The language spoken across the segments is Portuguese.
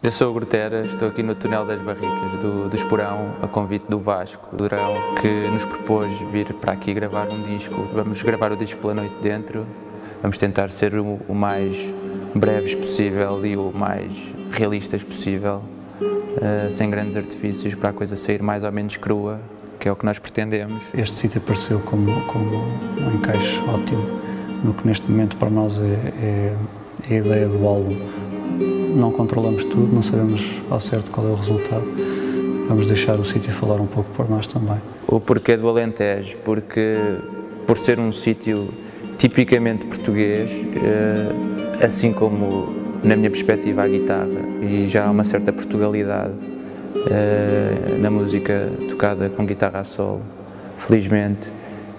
Eu sou o Grutera, estou aqui no Túnel das Barricas do, do Esporão, a convite do Vasco Durão, que nos propôs vir para aqui gravar um disco. Vamos gravar o disco pela noite dentro, vamos tentar ser o, o mais breves possível e o mais realistas possível, uh, sem grandes artifícios, para a coisa sair mais ou menos crua, que é o que nós pretendemos. Este sítio apareceu como, como um encaixe ótimo no que neste momento para nós é, é, é a ideia do álbum não controlamos tudo, não sabemos ao certo qual é o resultado. Vamos deixar o sítio falar um pouco por nós também. O porquê do Alentejo? Porque por ser um sítio tipicamente português, eh, assim como na minha perspectiva a guitarra, e já há uma certa Portugalidade eh, na música tocada com guitarra a solo, felizmente,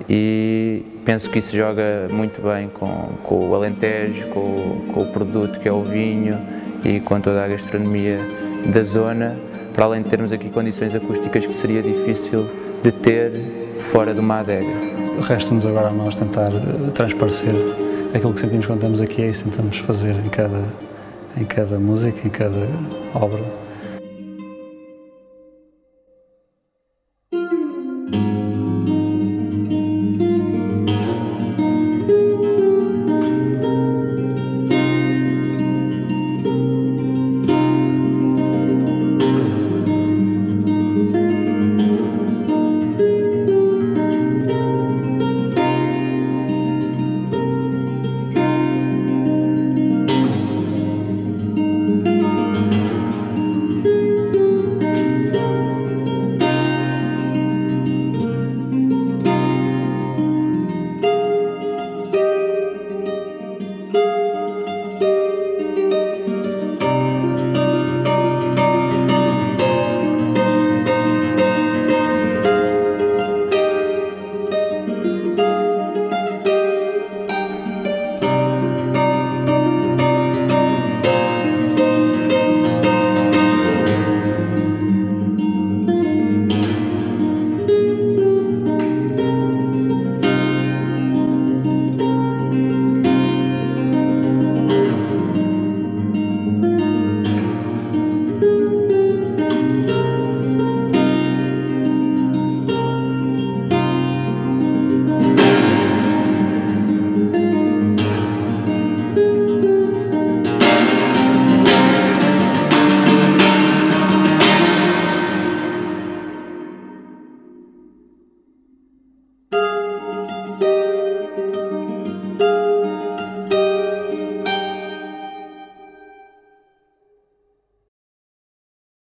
e penso que isso joga muito bem com, com o Alentejo, com, com o produto que é o vinho, e com toda a gastronomia da zona, para além de termos aqui condições acústicas que seria difícil de ter fora de uma adega. Resta-nos agora a nós tentar eh, transparecer aquilo que sentimos quando estamos aqui e tentamos fazer em cada, em cada música, em cada obra.